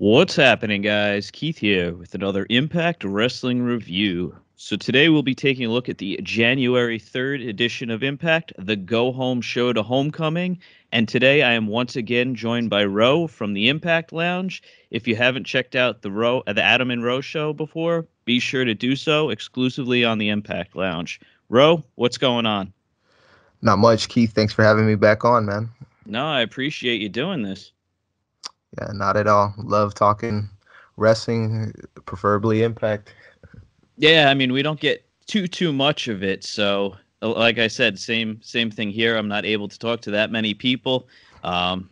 What's happening, guys? Keith here with another Impact Wrestling review. So, today we'll be taking a look at the January 3rd edition of Impact, the Go Home Show to Homecoming. And today I am once again joined by Roe from the Impact Lounge. If you haven't checked out the Roe, uh, the Adam and Roe show before, be sure to do so exclusively on the Impact Lounge. Roe, what's going on? Not much, Keith. Thanks for having me back on, man. No, I appreciate you doing this. Yeah, not at all. Love talking wrestling, preferably Impact. Yeah, I mean, we don't get too too much of it, so like I said, same same thing here. I'm not able to talk to that many people, um,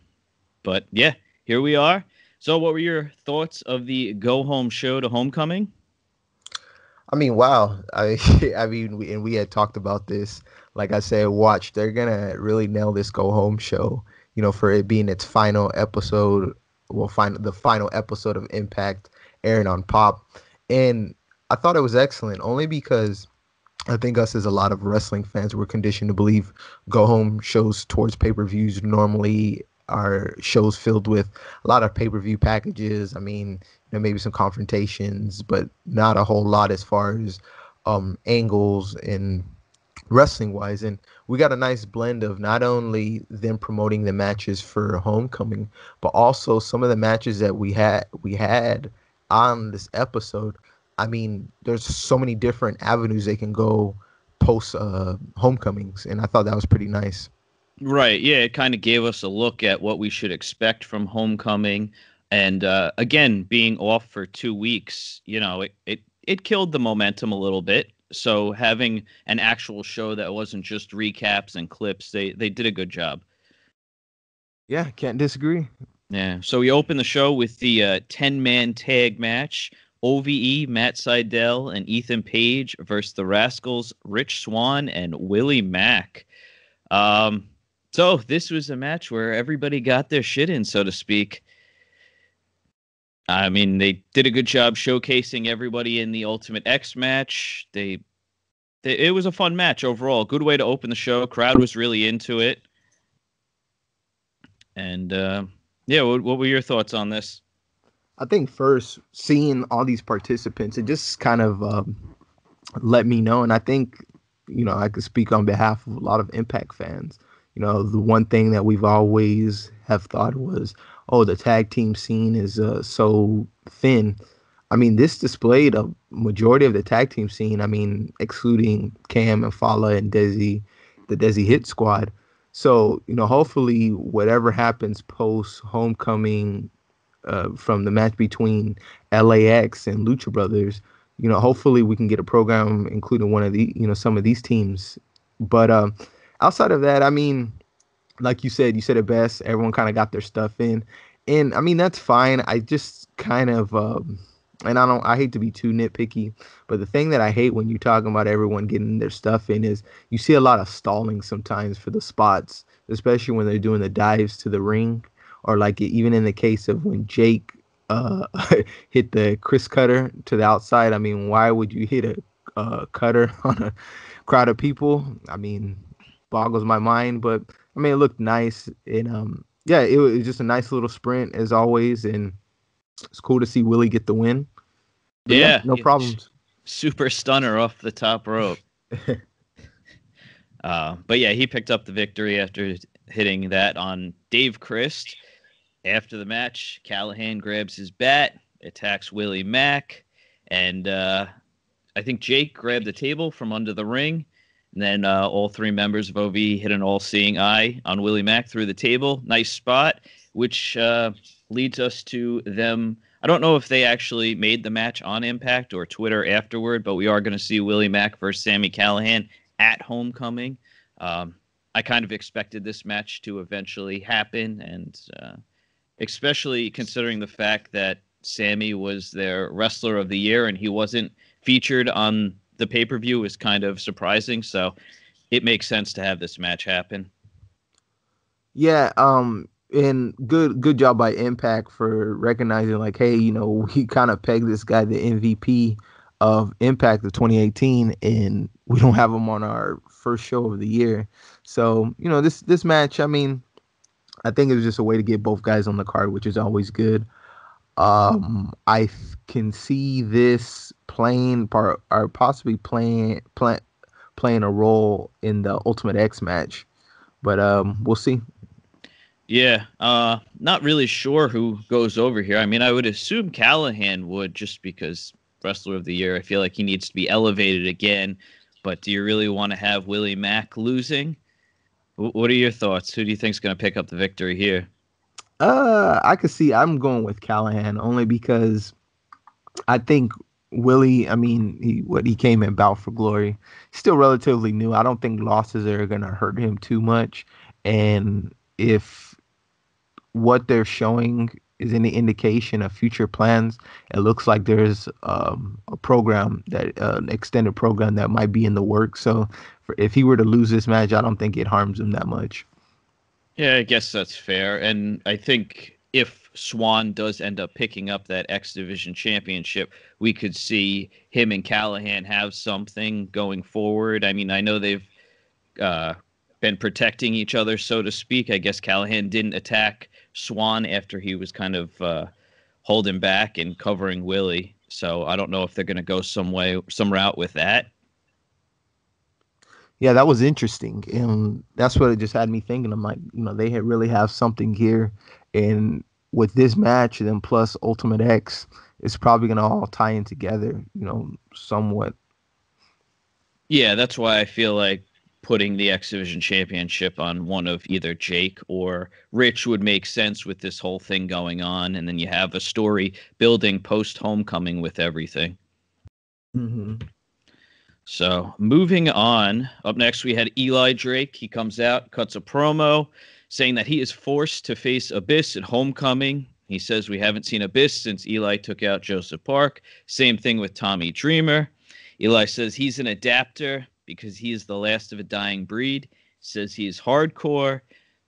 but yeah, here we are. So, what were your thoughts of the Go Home show to Homecoming? I mean, wow. I I mean, we, and we had talked about this. Like I said, watch. They're gonna really nail this Go Home show. You know, for it being its final episode will find the final episode of Impact airing on Pop, and I thought it was excellent only because I think us as a lot of wrestling fans were conditioned to believe go home shows towards pay per views normally are shows filled with a lot of pay per view packages. I mean, you know, maybe some confrontations, but not a whole lot as far as um, angles and wrestling wise. And we got a nice blend of not only them promoting the matches for homecoming, but also some of the matches that we had we had on this episode. I mean, there's so many different avenues they can go post uh, homecomings, and I thought that was pretty nice. Right. Yeah, it kind of gave us a look at what we should expect from homecoming, and uh, again, being off for two weeks, you know, it, it it killed the momentum a little bit so having an actual show that wasn't just recaps and clips, they they did a good job. Yeah, can't disagree. Yeah. So we open the show with the uh, 10 man tag match. OVE, Matt Sydal, and Ethan Page versus the Rascals, Rich Swann and Willie Mack. Um, so this was a match where everybody got their shit in, so to speak. I mean, they did a good job showcasing everybody in the Ultimate X match. They, they, it was a fun match overall. Good way to open the show. Crowd was really into it. And uh, yeah, what, what were your thoughts on this? I think first seeing all these participants, it just kind of um, let me know, and I think you know I could speak on behalf of a lot of Impact fans. You know, the one thing that we've always have thought was, oh, the tag team scene is uh, so thin. I mean, this displayed a majority of the tag team scene. I mean, excluding KM and Fallah and Desi, the Desi Hit Squad. So, you know, hopefully, whatever happens post homecoming uh, from the match between LAX and Lucha Brothers, you know, hopefully we can get a program including one of the, you know, some of these teams. But uh, outside of that, I mean, like you said, you said it best. Everyone kind of got their stuff in, and I mean that's fine. I just kind of, um, and I don't, I hate to be too nitpicky, but the thing that I hate when you're talking about everyone getting their stuff in is you see a lot of stalling sometimes for the spots, especially when they're doing the dives to the ring, or like even in the case of when Jake uh, hit the Chris Cutter to the outside. I mean, why would you hit a uh, cutter on a crowd of people? I mean, boggles my mind, but I mean, it looked nice, and um, yeah, it was just a nice little sprint as always, and it's cool to see Willie get the win. Yeah, yeah, no problems. Super stunner off the top rope. uh, but yeah, he picked up the victory after hitting that on Dave Crist. After the match, Callihan grabs his bat, attacks Willie Mack, and uh, I think Jake grabbed the table from under the ring and then uh, all three members of OV hit an all seeing eye on Willie Mack through the table. Nice spot, which uh, leads us to them. I don't know if they actually made the match on Impact or Twitter afterward, but we are going to see Willie Mack versus Sami Callihan at Homecoming. Um, I kind of expected this match to eventually happen, and uh, especially considering the fact that Sami was their wrestler of the year and he wasn't featured on the pay per view is kind of surprising. So it makes sense to have this match happen. Yeah, um, and good good job by Impact for recognizing like, hey, you know, we kind of pegged this guy the MVP of Impact of 2018, and we don't have him on our first show of the year. So you know, this this match, I mean, I think it was just a way to get both guys on the card, which is always good. Um, can see this playing part or possibly playing play, playing a role in the Ultimate X match, but um, we'll see. Yeah, uh, not really sure who goes over here. I mean, I would assume Callihan would just because wrestler of the year. I feel like he needs to be elevated again. But do you really want to have Willie Mack losing? What are your thoughts? Who do you think is going to pick up the victory here? Uh, I could see. I'm going with Callihan only because I think Willie. I mean, he what he came in Bound for Glory. Still relatively new. I don't think losses are going to hurt him too much. And if what they're showing is any indication of future plans, it looks like there's um, a program that uh, an extended program that might be in the works. So for, if he were to lose this match, I don't think it harms him that much. Yeah, I guess that's fair. And I think if Swann does end up picking up that X Division championship, we could see him and Callihan have something going forward. I mean, I know they've uh, been protecting each other, so to speak. I guess Callihan didn't attack Swann after he was kind of uh, holding back and covering Willie. So I don't know if they're going to go some way, some route with that. Yeah, that was interesting, and that's what it just had me thinking. I'm like, you know, they had really have something here, and with this match, and then plus Ultimate X, it's probably going to all tie in together, you know, somewhat. Yeah, that's why I feel like putting the X Division Championship on one of either Jake or Rich would make sense with this whole thing going on, and then you have a story building post Homecoming with everything. Mm-hmm. So moving on, up next we had Eli Drake. He comes out, cuts a promo, saying that he is forced to face Abyss at Homecoming. He says we haven't seen Abyss since Eli took out Joseph Park. Same thing with Tommy Dreamer. Eli says he's an adapter because he is the last of a dying breed. Says he is hardcore.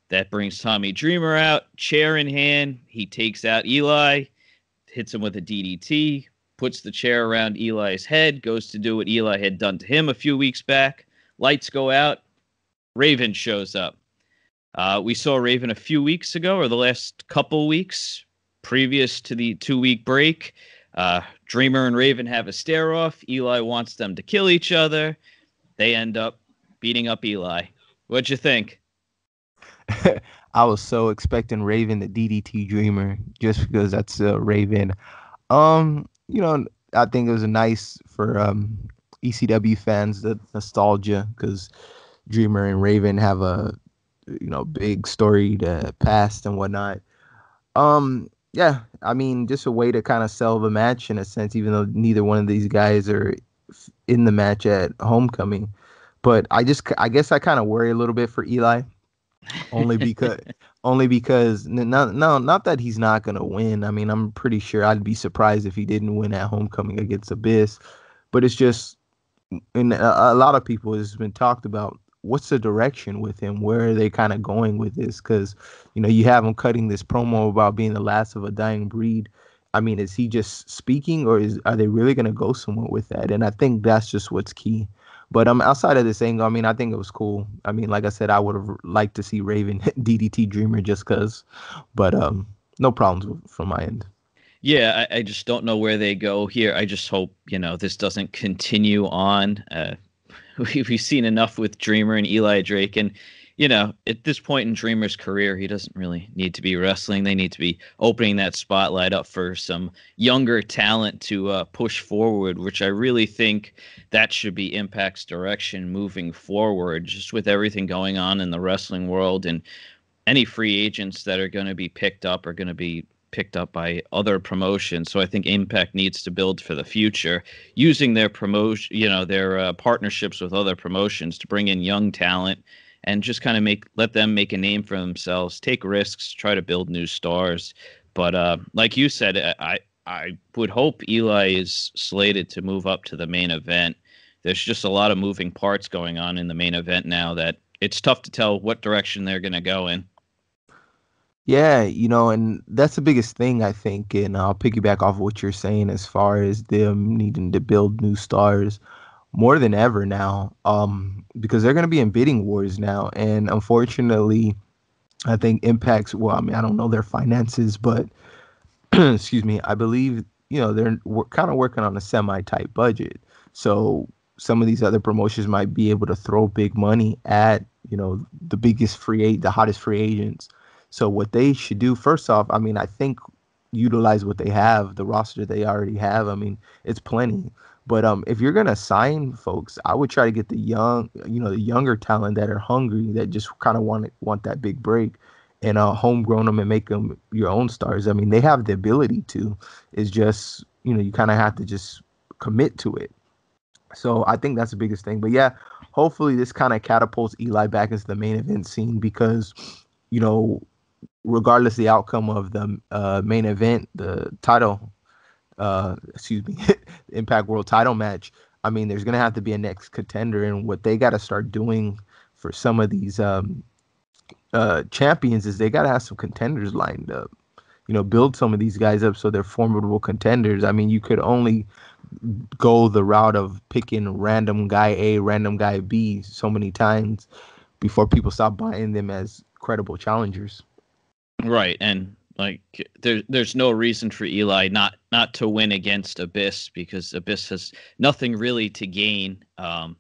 That brings Tommy Dreamer out, chair in hand. He takes out Eli, hits him with a DDT, puts the chair around Eli's head, goes to do what Eli had done to him a few weeks back. Lights go out. Raven shows up. Uh, we saw Raven a few weeks ago, or the last couple weeks previous to the two week break. Uh, Dreamer and Raven have a stare off. Eli wants them to kill each other they end up beating up Eli. What'd you think? I was so expecting Raven the DDT Dreamer just because that's uh, Raven. Um, you know, I think it was a nice for um, ECW fans the nostalgia because Dreamer and Raven have a you know big storied uh, past and whatnot. Um, yeah, I mean, just a way to kind of sell the match in a sense, even though neither one of these guys are in the match at Homecoming. But I just, I guess I kind of worry a little bit for Eli, only because, only because, no, no, not that he's not gonna win. I mean, I'm pretty sure I'd be surprised if he didn't win at Homecoming against Abyss. But it's just, and a, a lot of people has been talked about. What's the direction with him? Where are they kind of going with this? Because you know, you have him cutting this promo about being the last of a dying breed I mean, is he just speaking, or is are they really gonna go somewhere with that? And I think that's just what's key. But um, outside of this angle, I mean, I think it was cool. I mean, like I said, I would have liked to see Raven DDT Dreamer just cause, but um, no problems from my end. Yeah, I, I, just don't know where they go here. I just hope you know this doesn't continue on. Uh, we, we've seen enough with Dreamer and Eli Drake, and you know, at this point in Dreamer's career, he doesn't really need to be wrestling. They need to be opening that spotlight up for some younger talent to uh, push forward, which I really think that should be Impact's direction moving forward, just with everything going on in the wrestling world and any free agents that are going to be picked up are going to be picked up by other promotions. So I think Impact needs to build for the future using their promotion, you know, their uh, partnerships with other promotions to bring in young talent and just kind of make let them make a name for themselves, take risks, try to build new stars. But uh, like you said, I I would hope Eli is slated to move up to the main event. There's just a lot of moving parts going on in the main event now that it's tough to tell what direction they're going to go in. Yeah, you know, and that's the biggest thing I think, and I'll piggyback off of what you're saying as far as them needing to build new stars more than ever now um, because they're going to be in bidding wars now. And unfortunately, I think impacts, well, I mean, I don't know their finances, but excuse me, I believe you know they're kind of working on a semi-tight budget, so some of these other promotions might be able to throw big money at you know the biggest free the hottest free agents. So what they should do first off, I mean, I think utilize what they have, the roster they already have. I mean, it's plenty. But um, if you're gonna sign folks, I would try to get the young, you know, the younger talent that are hungry, that just kind of want want that big break, and uh, homegrown them and make them your own stars. I mean, they have the ability to. It's just you know you kind of have to just commit to it. So I think that's the biggest thing. But yeah, hopefully this kind of catapults Eli back into the main event scene because you know regardless the outcome of the uh, main event, the title, uh, excuse me, Impact World Title match. I mean, there's gonna have to be a next contender, and what they got to start doing for some of these um, uh, champions is they got to have some contenders lined up. You know, build some of these guys up so they're formidable contenders. I mean, you could only go the route of picking random guy A, random guy B so many times before people stop buying them as credible challengers. Right, and like there's there's no reason for Eli not not to win against Abyss because Abyss has nothing really to gain. Um,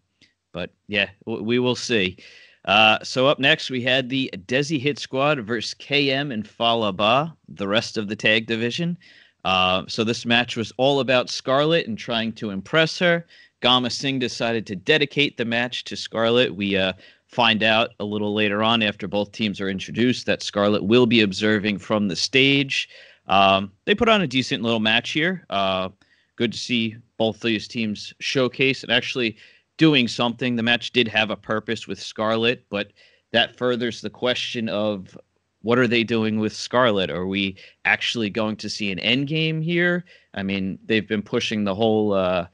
but yeah, we will see. Uh, so up next we had the Desi Hit Squad versus KM and Fallah Bahh, the rest of the tag division. Uh, so this match was all about Scarlett and trying to impress her. Gama Singh decided to dedicate the match to Scarlett. We uh, find out a little later on after both teams are introduced that Scarlett will be observing from the stage. Um, they put on a decent little match here. Uh, good to see both these teams showcase and actually doing something. The match did have a purpose with Scarlett, but that furthers the question of what are they doing with Scarlett? Are we actually going to see an end game here? I mean, they've been pushing the whole uh,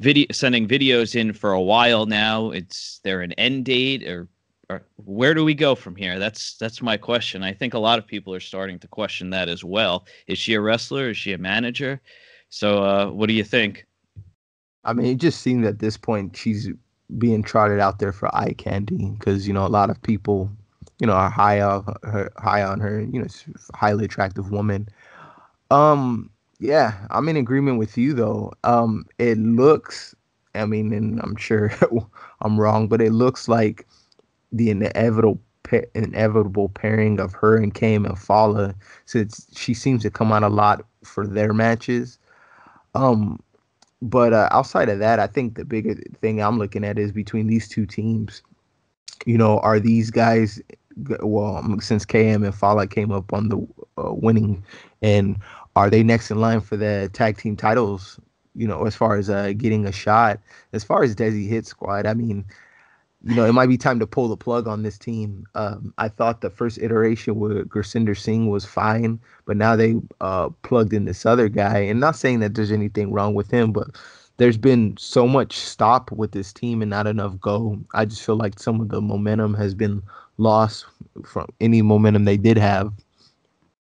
video sending videos in for a while now. It's there an end date or, or where do we go from here? That's that's my question. I think a lot of people are starting to question that as well. Is she a wrestler? Is she a manager? So uh, what do you think? I mean, it just seems at this point she's being trotted out there for eye candy because you know a lot of people, you know, are high of her, high on her. You know, highly attractive woman. Um, yeah, I'm in agreement with you though. Um, it looks, I mean, and I'm sure I'm wrong, but it looks like the inevitable inevitable pairing of her and KM and Fallah, since she seems to come out a lot for their matches. Um, but uh, outside of that, I think the bigger thing I'm looking at is between these two teams. You know, are these guys? Well, since KM and Fallah came up on the uh, winning, and are they next in line for the tag team titles? You know, as far as uh, getting a shot, as far as Desi Hit Squad, I mean, you know, it might be time to pull the plug on this team. Um, I thought the first iteration with Gursinder Singh was fine, but now they uh, plugged in this other guy. And not saying that there's anything wrong with him, but there's been so much stop with this team and not enough go. I just feel like some of the momentum has been lost from any momentum they did have.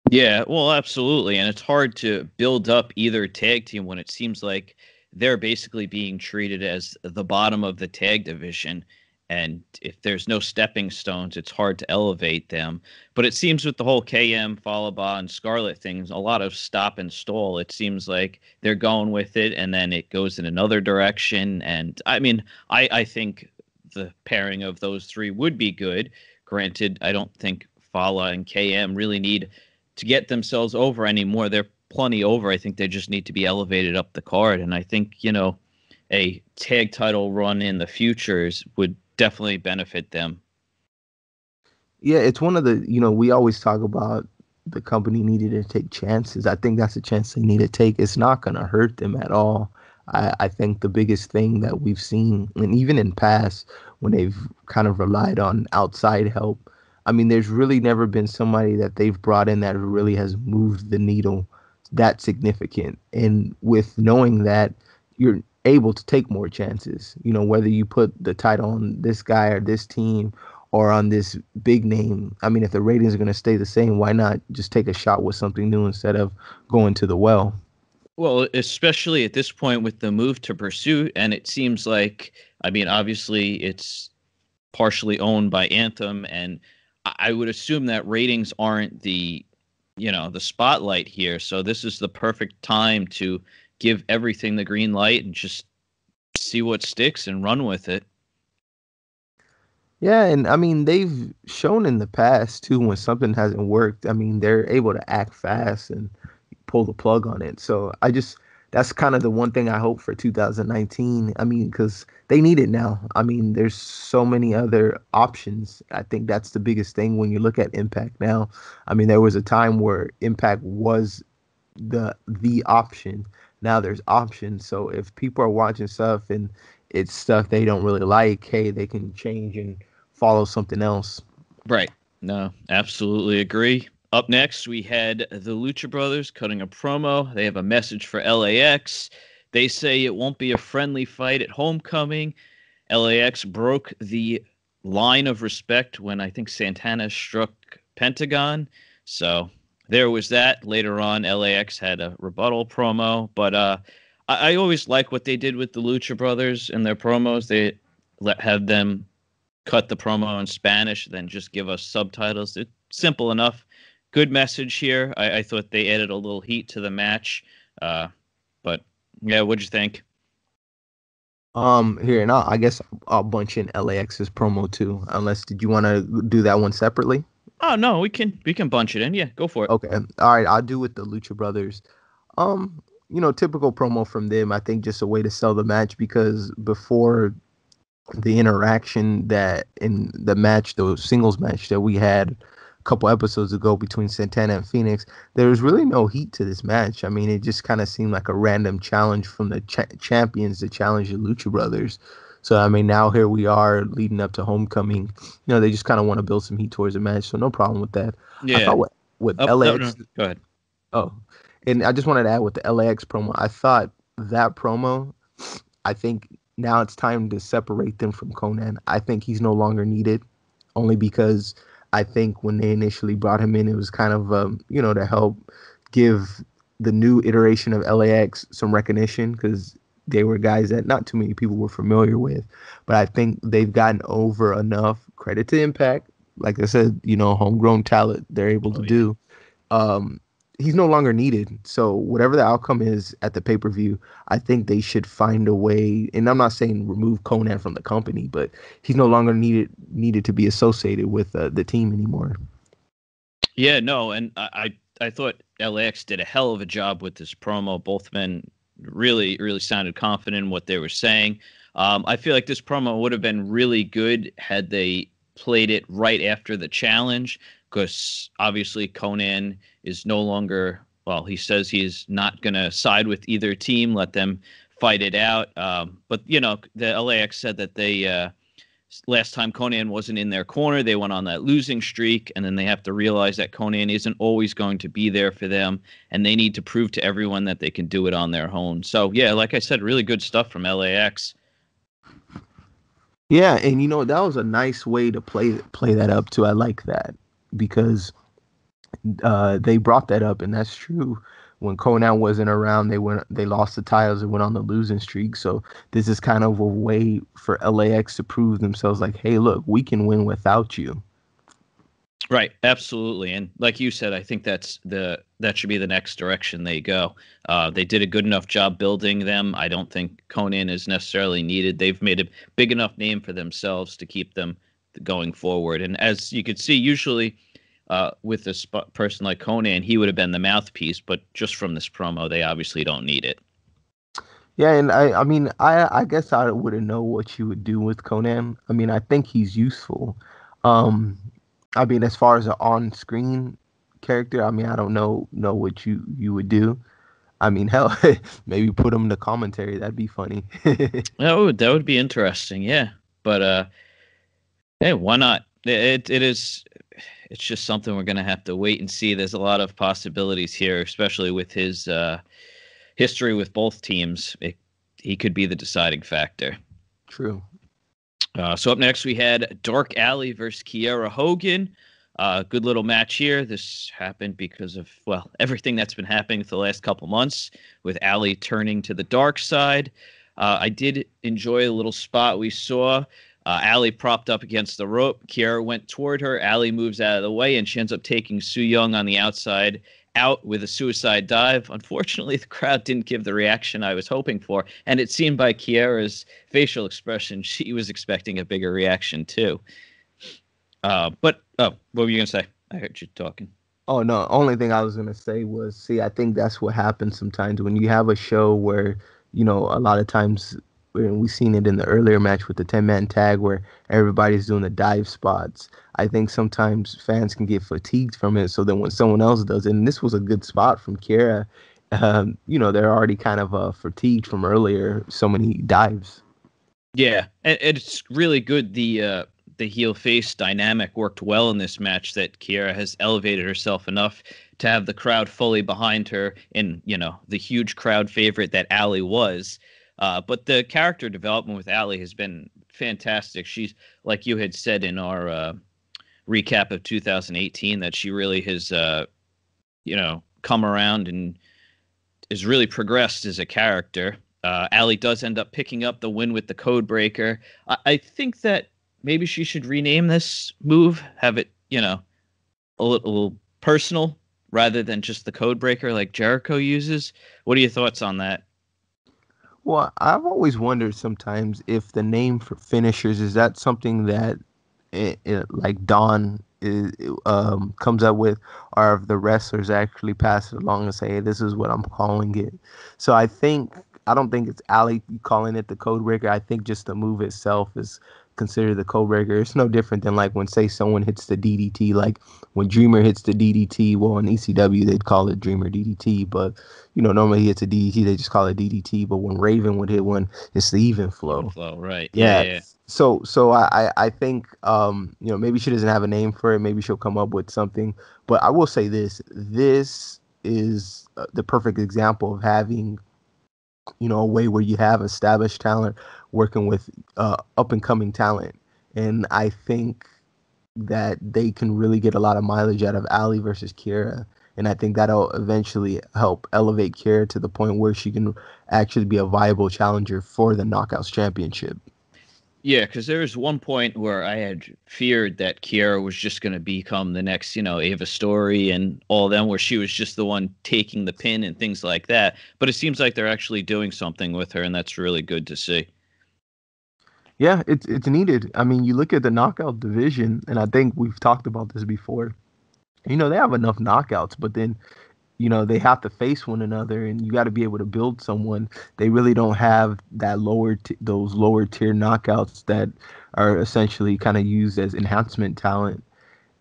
Yeah, well, absolutely. And it's hard to build up either tag team when it seems like they're basically being treated as the bottom of the tag division. And if there's no stepping stones, it's hard to elevate them. But it seems with the whole KM, Fallah Bahh, and Scarlett things, a lot of stop and stall. It seems like they're going with it and then it goes in another direction. And I mean, I, I think the pairing of those three would be good. Granted, I don't think Fallah and KM really need to get themselves over anymore. They're plenty over. I think they just need to be elevated up the card. And I think, you know, a tag title run in the futures would definitely benefit them. Yeah, it's one of the, you know, we always talk about the company needed to take chances. I think that's a chance they need to take. It's not going to hurt them at all. I, I think the biggest thing that we've seen, and even in past, when they've kind of relied on outside help, I mean, there's really never been somebody that they've brought in that really has moved the needle that significant. And with knowing that, you're able to take more chances. You know, whether you put the title on this guy or this team or on this big name. I mean, if the ratings are going to stay the same, why not just take a shot with something new instead of going to the well? Well, especially at this point with the move to Pursuit, and it seems like, I mean, obviously it's partially owned by Anthem and I would assume that ratings aren't the you know the spotlight here. So this is the perfect time to give everything the green light and just see what sticks and run with it. Yeah, and I mean they've shown in the past too when something hasn't worked. I mean they're able to act fast and pull the plug on it. So I just that's kind of the one thing I hope for 2019. I mean, because they need it now. I mean, there's so many other options. I think that's the biggest thing when you look at Impact now. I mean, there was a time where Impact was the the option. Now there's options. So if people are watching stuff and it's stuff they don't really like, hey, they can change and follow something else. Right. No, absolutely agree. Up next, we had the Lucha Brothers cutting a promo. They have a message for LAX. They say it won't be a friendly fight at homecoming. LAX broke the line of respect when I think Santana struck Pentagon. So there was that. Later on, LAX had a rebuttal promo. But uh, I, I always like what they did with the Lucha Brothers and their promos. They let have them cut the promo in Spanish, then just give us subtitles. It's simple enough good message here. I, I, thought they added a little heat to the match. Uh, but yeah, what'd you think? Um, here now, I guess I'll bunch in LAX's promo too. Unless did you want to do that one separately? Oh no, we can we can bunch it in. Yeah, go for it. Okay, all right. I'll do with the Lucha Brothers. Um, you know, typical promo from them. I think just a way to sell the match because before the interaction that in the match, the singles match that we had couple episodes ago between Santana and Fenix, there was really no heat to this match. I mean, it just kind of seemed like a random challenge from the champions to challenge the Lucha Brothers. So I mean, now here we are leading up to Homecoming. You know, they just kind of want to build some heat towards the match, so no problem with that. Yeah. I thought with, with oh, LAX. No, no. Go ahead. Oh, and I just wanted to add with the LAX promo. I thought that promo. I think now it's time to separate them from Konnan. I think he's no longer needed, only because I think when they initially brought him in, it was kind of um, you know to help give the new iteration of LAX some recognition because they were guys that not too many people were familiar with. But I think they've gotten over enough. Credit to Impact, like I said, you know, homegrown talent they're able to oh, yeah. do. Um, he's no longer needed. So whatever the outcome is at the pay per view, I think they should find a way. And I'm not saying remove Konnan from the company, but he's no longer needed needed to be associated with uh, the team anymore. Yeah, no, and I I thought LAX did a hell of a job with this promo. Both men really really sounded confident in what they were saying. Um, I feel like this promo would have been really good had they played it right after the challenge because obviously Konnan is no longer well. He says he's not going to side with either team. Let them fight it out. Um, but you know, the LAX said that they uh, last time Konnan wasn't in their corner, they went on that losing streak, and then they have to realize that Konnan isn't always going to be there for them, and they need to prove to everyone that they can do it on their own. So yeah, like I said, really good stuff from LAX. Yeah, and you know that was a nice way to play play that up too. I like that because uh, they brought that up, and that's true. When Konnan wasn't around, they went they lost the titles and went on the losing streak. So this is kind of a way for LAX to prove themselves, like, hey, look, we can win without you. Right, absolutely, and like you said, I think that's the that should be the next direction they go. Uh, they did a good enough job building them. I don't think Konnan is necessarily needed. They've made a big enough name for themselves to keep them going forward. And as you could see, usually uh, with a sp- person like Konnan, he would have been the mouthpiece. But just from this promo, they obviously don't need it. Yeah, and I, I mean, I, I guess I wouldn't know what you would do with Konnan. I mean, I think he's useful. Um, I mean, as far as an on-screen character, I mean, I don't know know what you you would do. I mean, hell, maybe put him in the commentary. That'd be funny. that would that would be interesting. Yeah, but uh, Hey, why not? It it is. It's just something we're gonna have to wait and see. There's a lot of possibilities here, especially with his uh, history with both teams. It, he could be the deciding factor. True. Uh, so up next we had Dark Allie versus Kiera Hogan. Uh, good little match here. This happened because of well everything that's been happening for the last couple months with Allie turning to the dark side. Uh, I did enjoy a little spot we saw Uh, Allie propped up against the rope. Kiera went toward her. Allie moves out of the way, and she ends up taking Su Yung on the outside out with a suicide dive. Unfortunately, the crowd didn't give the reaction I was hoping for, and it seemed by Kiera's facial expression she was expecting a bigger reaction too. Uh, but oh, what were you gonna say? I heard you talking. Oh no, only thing I was gonna say was, see, I think that's what happens sometimes when you have a show where, you know, a lot of times and we've seen it in the earlier match with the 10 man tag where everybody's doing the dive spots. I think sometimes fans can get fatigued from it. So then when someone else does and this was a good spot from Kiera, um, you know, they're already kind of uh, fatigued from earlier so many dives. Yeah, and it's really good. The uh, the heel face dynamic worked well in this match. That Kiera has elevated herself enough to have the crowd fully behind her, and you know the huge crowd favorite that Allie was. Uh, but the character development with Allie has been fantastic. She's like you had said in our uh, recap of 2018 that she really has, uh, you know, come around and is really progressed as a character. Uh, Allie does end up picking up the win with the code breaker. I, I think that maybe she should rename this move, have it, you know, a little personal rather than just the code breaker like Jericho uses. What are your thoughts on that? Well, I've always wondered sometimes if the name for finishers is that something that it, it, like Don is, um, comes up with, or if the wrestlers actually pass it along and say, hey, "This is what I'm calling it." So I think I don't think it's Allie calling it the code breaker. I think just the move itself is considered the code breaker. It's no different than like when say someone hits the DDT, like when Dreamer hits the DDT. Well, in ECW they'd call it Dreamer DDT, but you know normally he hits a DDT, they just call it DDT. But when Raven would hit one, it's the even flow. Flow, right? Yeah. yeah, yeah. So so I I think um you know maybe she doesn't have a name for it. Maybe she'll come up with something. But I will say this: this is uh, the perfect example of having you know a way where you have established talent working with uh, up and coming talent, and I think that they can really get a lot of mileage out of Allie versus Kiera. And I think that'll eventually help elevate Kiera to the point where she can actually be a viable challenger for the Knockouts Championship. Yeah, because there was one point where I had feared that Kiera was just going to become the next, you know, Ava Storie and all them, where she was just the one taking the pin and things like that. But it seems like they're actually doing something with her, and that's really good to see. Yeah, it's it's needed. I mean, you look at the knockout division, and I think we've talked about this before. You know, they have enough knockouts, but then you know they have to face one another and you got to be able to build someone. They really don't have that lower t- those lower tier knockouts that are essentially kind of used as enhancement talent.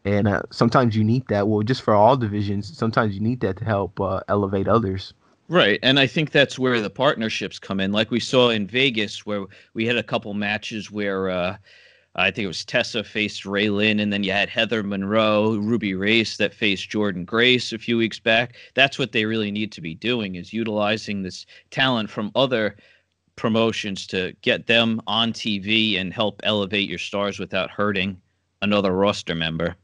And uh, sometimes you need that. Well just for all divisions sometimes you need that to help uh, elevate others. Right and i think that's where the partnerships come in. Like we saw in vegas where we had a couple matches where uh, I think it was Tessa faced Raylin, and then you had Heather Monroe, Ruby Raze that faced Jordynne Grace a few weeks back. That's what they really need to be doing is utilizing this talent from other promotions to get them on TV and help elevate your stars without hurting another roster member.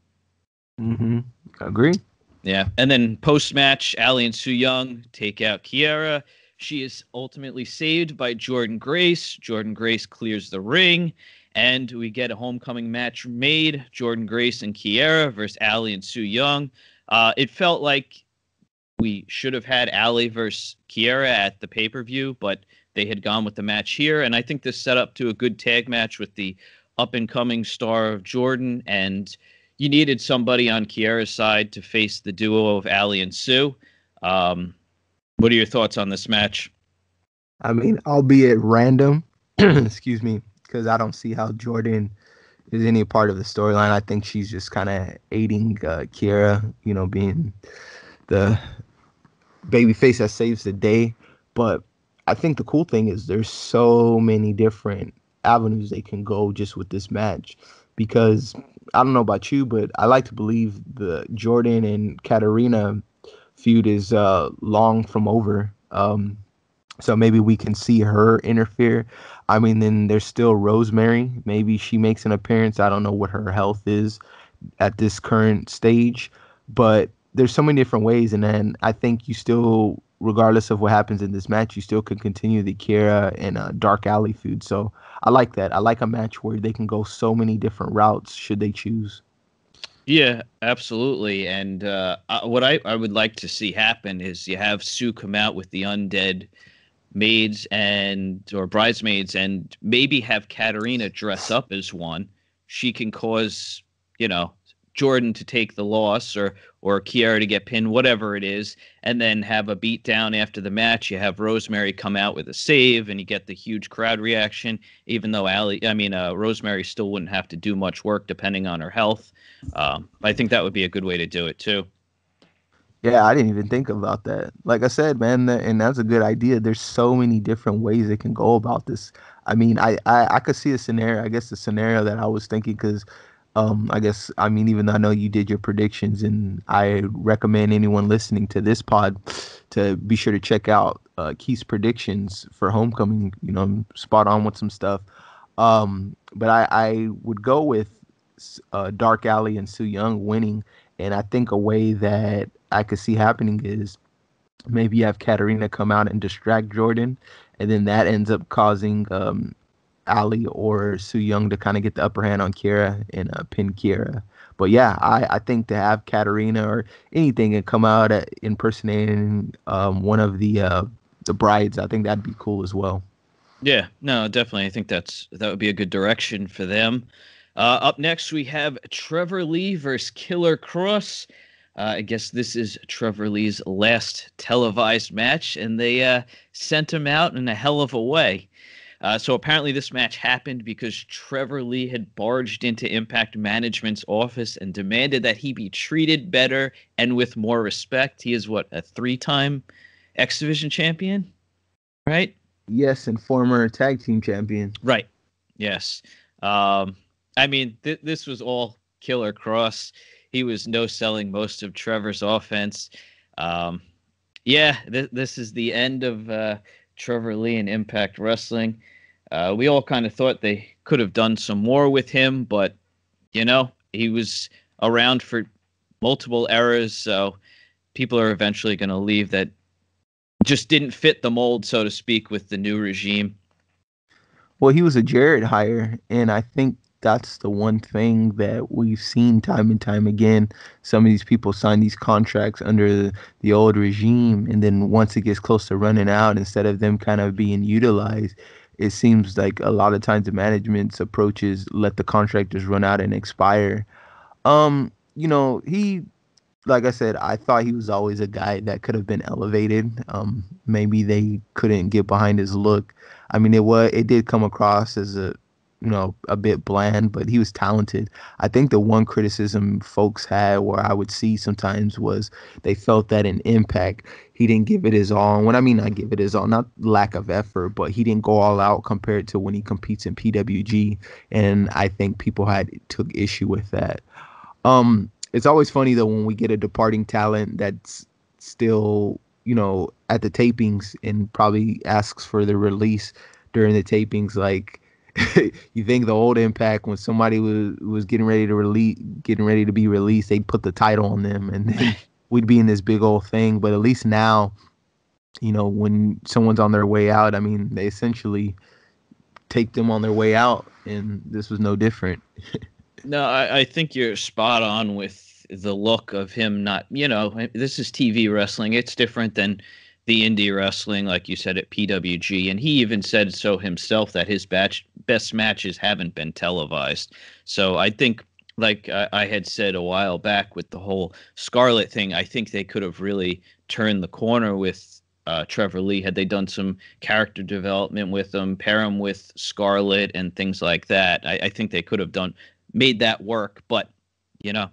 Mm-hmm. Agree. Yeah. And then post match, Allie and Su Yung take out Kiera. She is ultimately saved by Jordynne Grace. Jordynne Grace clears the ring. And we get a homecoming match made Jordynne Grace and Kiera versus Allie and Su Yung. Uh, it felt like we should have had Allie versus Kiera at the pay per view, but they had gone with the match here. And I think this set up to a good tag match with the up and coming star of Jordynne. And you needed somebody on Kiera's side to face the duo of Allie and Su. Um, what are your thoughts on this match? I mean, albeit random, excuse me, because I don't see how Jordynne is any part of the storyline. I think she's just kind of aiding uh, Kiera, you know, being the baby face that saves the day. But I think the cool thing is there's so many different avenues they can go just with this match because I don't know about you, but I like to believe the Jordynne and Katarina feud is uh, long from over. Um, so maybe we can see her interfere. I mean, then there's still Rosemary. Maybe she makes an appearance. I don't know what her health is at this current stage, but there's so many different ways. And then I think you still regardless of what happens in this match, you still can continue the Kiera and uh, Dark Allie feud. So I like that. I like a match where they can go so many different routes should they choose. Yeah, absolutely. And uh, what I, I would like to see happen is you have Su come out with the undead maids and or bridesmaids and maybe have Katarina dress up as one. She can cause, you know, Jordynne to take the loss or or Kiera to get pinned, whatever it is, and then have a beat down after the match. You have Rosemary come out with a save, and you get the huge crowd reaction. Even though Allie, I mean, uh, Rosemary still wouldn't have to do much work depending on her health. Um, I think that would be a good way to do it too. Yeah, I didn't even think about that. Like I said, man, and that's a good idea. There's so many different ways they can go about this. I mean, I I, I could see a scenario. I guess the scenario that I was thinking because um, I guess I mean even though I know you did your predictions, and I recommend anyone listening to this pod to be sure to check out uh, Keith's predictions for Homecoming. You know, I'm spot on with some stuff. Um, but I, I would go with uh, Dark Allie and Su Yung winning, and I think a way that I could see happening is maybe you have Katarina come out and distract Jordynne, and then that ends up causing um, Allie or Su Yung to kind of get the upper hand on Kiera and uh, pin Kiera. But yeah, I, I think to have Katarina or anything and come out at impersonating um, one of the uh, the brides, I think that'd be cool as well. Yeah, no, definitely. I think that's that would be a good direction for them. Uh, up next, we have Trevor Lee versus Killer Kross. Uh, I guess this is Trevor Lee's last televised match, and they uh, sent him out in a hell of a way. Uh, so apparently, this match happened because Trevor Lee had barged into Impact Management's office and demanded that he be treated better and with more respect. He is what a three-time X Division champion, right? Yes, and former tag team champion. Right. Yes. Um, I mean, th- this was all Killer Kross. He was no selling most of Trevor's offense. Um, yeah, th- this is the end of uh, Trevor Lee and Impact Wrestling. Uh, we all kind of thought they could have done some more with him, but you know he was around for multiple eras, so people are eventually going to leave that just didn't fit the mold, so to speak, with the new regime. Well, he was a Jarrett hire, and I think that's the one thing that we've seen time and time again. Some of these people sign these contracts under the, old regime, and then once it gets close to running out, instead of them kind of being utilized, it seems like a lot of times the management's approaches let the contractors run out and expire. Um, you know, he like I said, I thought he was always a guy that could have been elevated. Um, maybe they couldn't get behind his look. I mean, it was it did come across as a you know, a bit bland, but he was talented. I think the one criticism folks had, where I would see sometimes, was they felt that in Impact he didn't give it his all. And when I mean not give it his all, not lack of effort, but he didn't go all out compared to when he competes in PWG. And I think people had took issue with that. Um, it's always funny though when we get a departing talent that's still, you know, at the tapings and probably asks for the release during the tapings, like you think the old Impact when somebody was was getting ready to release, getting ready to be released, they'd put the title on them, and then we'd be in this big old thing. But at least now, you know, when someone's on their way out, I mean, they essentially take them on their way out, and this was no different. no, I, I think you're spot on with the look of him. Not, you know, this is TV wrestling. It's different than the indie wrestling, like you said at PWG, and he even said so himself that his batch, best matches haven't been televised. So I think, like I, I had said a while back with the whole Scarlett thing, I think they could have really turned the corner with uh, Trevor Lee had they done some character development with him, pair him with Scarlett and things like that. I, I think they could have done made that work, but you know,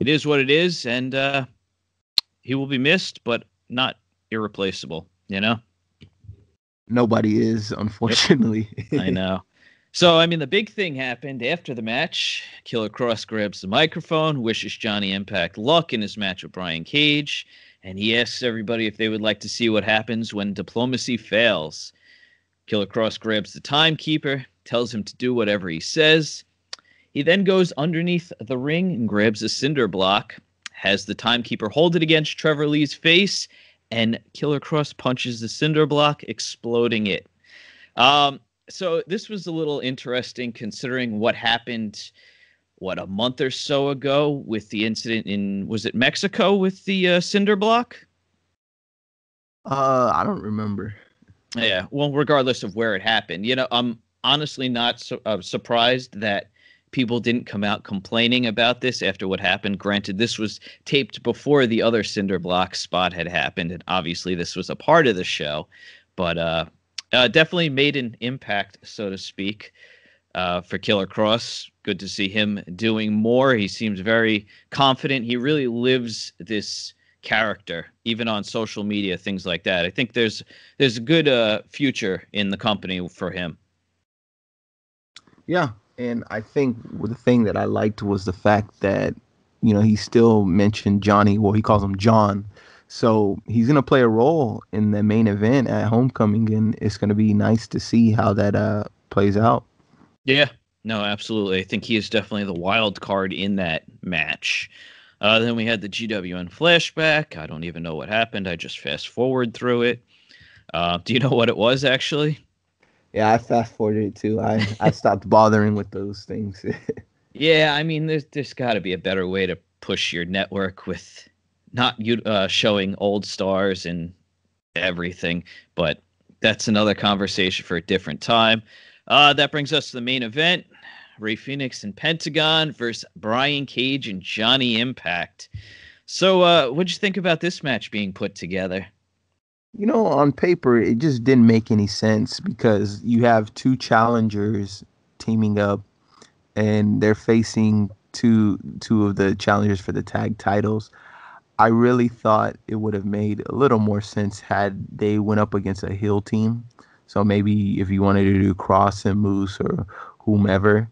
it is what it is, and uh, he will be missed, but not irreplaceable, you know? Nobody is, unfortunately. I know. So, I mean, the big thing happened after the match. Killer Kross grabs the microphone, wishes Johnny Impact luck in his match with Brian Cage, and he asks everybody if they would like to see what happens when diplomacy fails. Killer Kross grabs the timekeeper, tells him to do whatever he says. He then goes underneath the ring and grabs a cinder block, has the timekeeper hold it against Trevor Lee's face, and Killer Kross punches the cinder block, exploding it. Um, so this was a little interesting considering what happened what a month or so ago with the incident in was it Mexico with the uh, cinder block? Uh, I don't remember. Yeah, well, regardless of where it happened, you know, I'm honestly not su- uh, surprised that people didn't come out complaining about this after what happened. Granted, this was taped before the other cinder block spot had happened, and obviously this was a part of the show, but uh, uh definitely made an impact, so to speak, uh, for Killer Kross. Good to see him doing more. He seems very confident. He really lives this character, even on social media, things like that. I think there's there's a good uh, future in the company for him. Yeah, and I think the thing that I liked was the fact that you know he still mentioned Johnny. Well, he calls him John. So he's gonna play a role in the main event at Homecoming, and it's gonna be nice to see how that uh, plays out. Yeah, no, absolutely. I think he is definitely the wild card in that match. Uh, then we had the GWN flashback. I don't even know what happened. I just fast forward through it. Uh, do you know what it was actually? Yeah, I fast forwarded it too. I, I stopped bothering with those things. yeah, I mean, there's there's got to be a better way to push your network with not uh, showing old stars and everything, but that's another conversation for a different time. Uh, that brings us to the main event. Rey Fenix and Pentagon versus Brian Cage and Johnny Impact. So, uh, what'd you think about this match being put together? You know, on paper, it just didn't make any sense because you have two challengers teaming up, and they're facing two two of the challengers for the tag titles. I really thought it would have made a little more sense had they went up against a heel team. So maybe if you wanted to do Kross and Moose or whomever,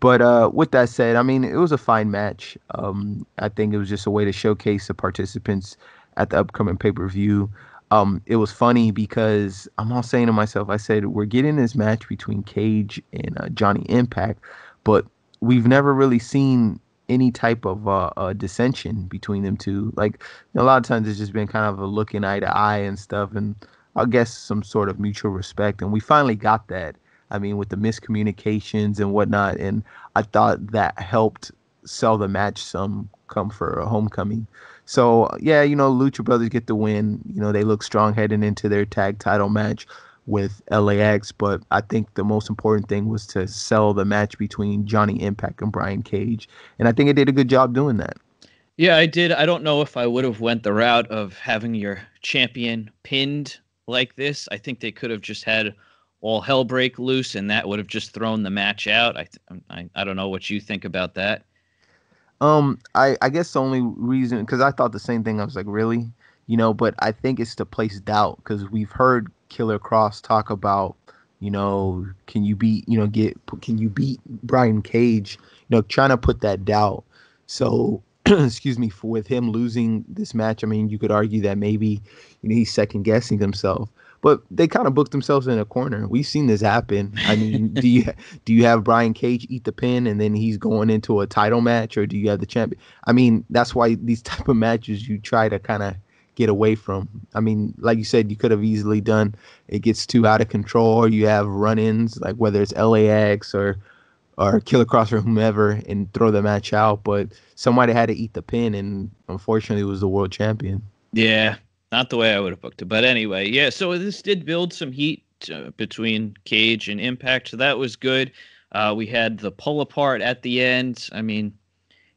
but uh, with that said, I mean, it was a fine match. Um, I think it was just a way to showcase the participants at the upcoming pay per view. Um, it was funny because I'm all saying to myself, I said, we're getting this match between Cage and uh, Johnny Impact, but we've never really seen any type of uh, uh, dissension between them two. Like, a lot of times it's just been kind of a looking eye to eye and stuff, and I guess some sort of mutual respect. And we finally got that I mean, with the miscommunications and whatnot. And I thought that helped sell the match some come for a homecoming. So yeah, you know, Lucha Brothers get the win. You know, they look strong heading into their tag title match with LAX, but I think the most important thing was to sell the match between Johnny Impact and Brian Cage. And I think it did a good job doing that. Yeah, I did. I don't know if I would have went the route of having your champion pinned like this. I think they could have just had all hell break loose, and that would have just thrown the match out. I, I, I don't know what you think about that. Um, I, I guess the only reason because I thought the same thing. I was like, really, you know, but I think it's to place doubt because we've heard Killer Kross talk about, you know, can you beat, you know, get, can you beat Brian Cage, you know, trying to put that doubt. So, excuse me, for with him losing this match, I mean, you could argue that maybe, you know, he's second guessing himself but they kind of booked themselves in a corner. We've seen this happen. I mean, do you do you have Brian Cage eat the pin and then he's going into a title match, or do you have the champion? I mean, that's why these type of matches you try to kind of get away from. I mean, like you said, you could have easily done it gets too out of control, or you have run-ins like whether it's LAX or or Killer Kross or whomever, and throw the match out. But somebody had to eat the pin, and unfortunately, it was the world champion. Yeah, not the way I would have booked it. But anyway, yeah. So this did build some heat uh, between Cage and Impact, so that was good. Uh, we had the pull apart at the end. I mean,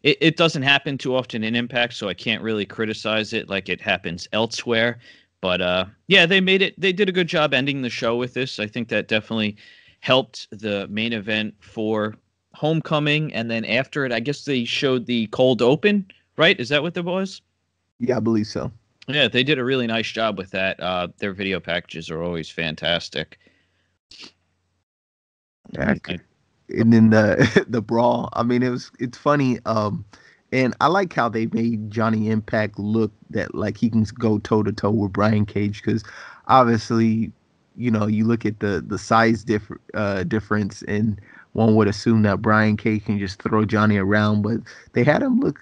it, it doesn't happen too often in Impact, so I can't really criticize it like it happens elsewhere. But uh, yeah, they made it. They did a good job ending the show with this. I think that definitely helped the main event for Homecoming, and then after it, I guess they showed the cold open. Right? Is that what there was? Yeah, I believe so. Yeah, they did a really nice job with that. Uh, their video packages are always fantastic. Yeah, and then the the brawl. I mean, it was it's funny. Um, and I like how they made Johnny Impact look that like he can go toe to toe with Brian Cage because obviously, you know, you look at the the size differ, uh, difference and one would assume that Brian Cage can just throw Johnny around, but they had him look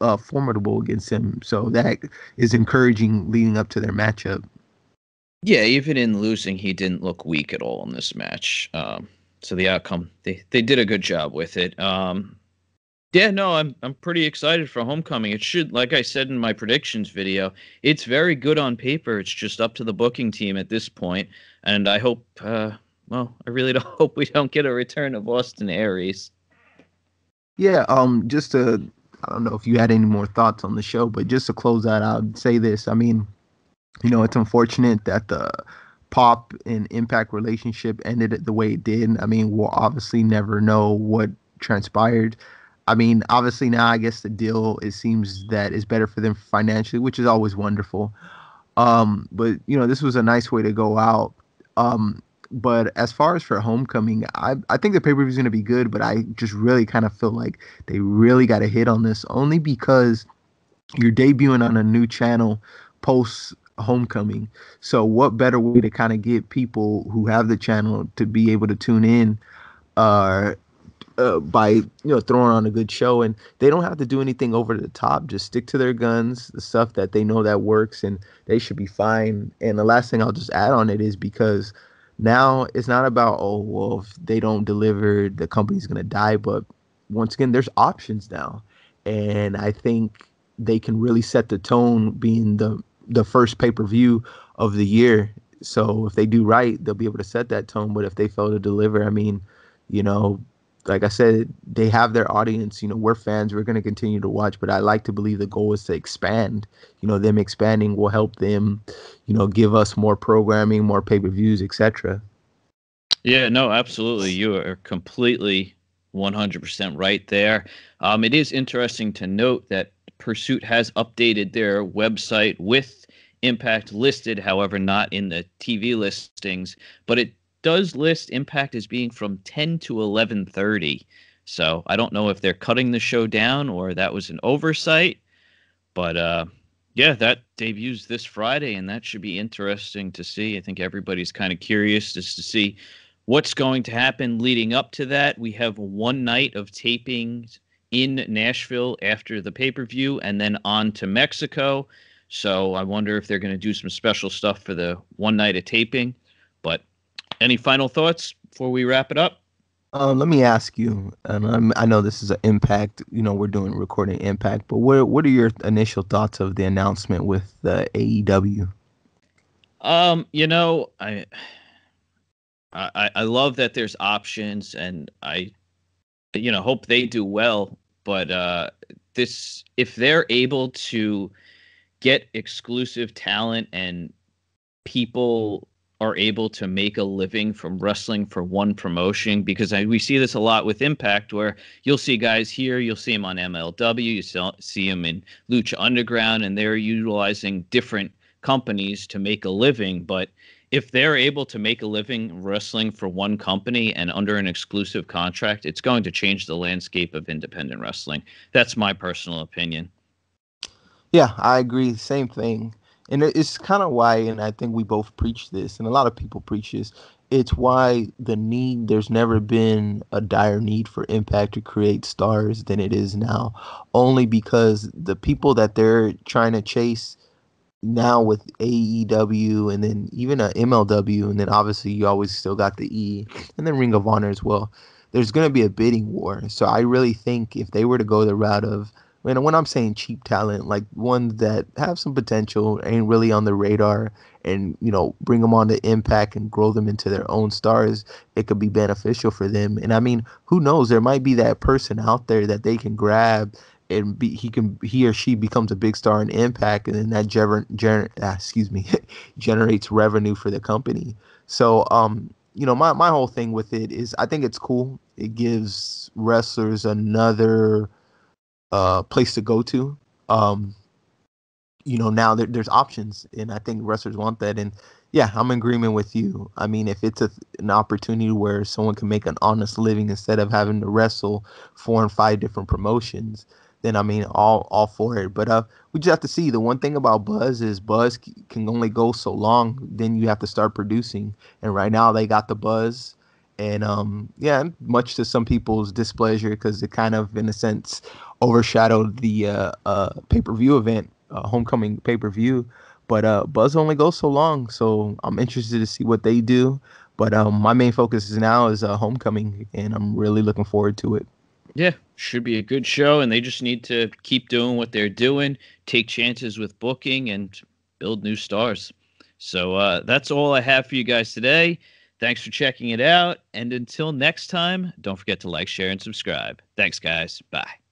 uh, formidable against him. So that is encouraging leading up to their matchup. Yeah, even in losing, he didn't look weak at all in this match. Um, so the outcome, they they did a good job with it. Um, yeah, no, I'm I'm pretty excited for Homecoming. It should, like I said in my predictions video, it's very good on paper. It's just up to the booking team at this point, and I hope. Uh, well, I really don't hope we don't get a return of Austin Aries. Yeah, um, just to I don't know if you had any more thoughts on the show, but just to close out, I'd say this. I mean, you know, it's unfortunate that the pop and impact relationship ended the way it did. I mean, we'll obviously never know what transpired. I mean, obviously now I guess the deal it seems that is better for them financially, which is always wonderful. Um, but you know, this was a nice way to go out. Um, but as far as for homecoming, I I think the pay per view is going to be good, but I just really kind of feel like they really got to hit on this only because you're debuting on a new channel post homecoming. So what better way to kind of get people who have the channel to be able to tune in uh, uh, by you know throwing on a good show? And they don't have to do anything over the top just stick to their guns the stuff that they know that works and they should be fine. And the last thing i'll just add on it is because now it's not about oh well if they don't deliver the company's going to die. But once again there's options now. And i think they can really set the tone being the the first pay-per-view of the year so if they do right they'll be able to set that tone but if they fail to deliver i mean you know like I said, they have their audience. You know, we're fans. We're going to continue to watch, but I like to believe the goal is to expand. You know, them expanding will help them, you know, give us more programming, more pay per views, etc. Yeah, no, absolutely. You are completely 100% right there. Um, it is interesting to note that Pursuit has updated their website with Impact listed, however, not in the TV listings, but it does list Impact as being from 10 to 11:30. So I don't know if they're cutting the show down or that was an oversight, but uh, yeah, that debuts this Friday, and that should be interesting to see. I think everybody's kind of curious just to see what's going to happen leading up to that. We have one night of taping in Nashville after the pay per view, and then on to Mexico. So I wonder if they're going to do some special stuff for the one night of taping. But any final thoughts before we wrap it up? Um, let me ask you, and I'm, i know this is an impact. You know, we're doing recording impact, but what what are your initial thoughts of the announcement with the AEW? Um, you know, I, I I love that there's options, and I, you know, hope they do well. But uh, this, if they're able to get exclusive talent and people are able to make a living from wrestling for one promotion because I, we see this a lot with Impact where you'll see guys here, you'll see them on MLW, you see them in Lucha Underground, and they're utilizing different companies to make a living. But if they're able to make a living wrestling for one company and under an exclusive contract, it's going to change the landscape of independent wrestling. That's my personal opinion. Yeah, I agree. Same thing and it's kind of why and i think we both preach this and a lot of people preach this it's why the need there's never been a dire need for impact to create stars than it is now only because the people that they're trying to chase now with AEW and then even uh, a MLW and then obviously you always still got the E and then Ring of Honor as well. There's going to be a bidding war. So I really think if they were to go the route of and when I'm saying cheap talent, like ones that have some potential, ain't really on the radar, and you know, bring them on to impact and grow them into their own stars, it could be beneficial for them. And I mean, who knows? There might be that person out there that they can grab and be, he can he or she becomes a big star in impact and then that gener, gener, ah, excuse me generates revenue for the company so um you know my, my whole thing with it is i think it's cool it gives wrestlers another uh, place to go to. Um, you know, now there, there's options, and I think wrestlers want that. And yeah, I'm in agreement with you. I mean, if it's a, an opportunity where someone can make an honest living instead of having to wrestle four and five different promotions, then I mean, all all for it. But uh, we just have to see. The one thing about Buzz is Buzz can only go so long. Then you have to start producing. And right now they got the buzz, and um, yeah, much to some people's displeasure because it kind of, in a sense, overshadowed the uh, uh, pay per view event, uh, homecoming pay per view. But uh, Buzz only goes so long, so I'm interested to see what they do. But um, my main focus is now is uh, homecoming, and I'm really looking forward to it. Yeah, should be a good show, and they just need to keep doing what they're doing, take chances with booking, and build new stars. So uh, that's all I have for you guys today. Thanks for checking it out. And until next time, don't forget to like, share, and subscribe. Thanks, guys. Bye.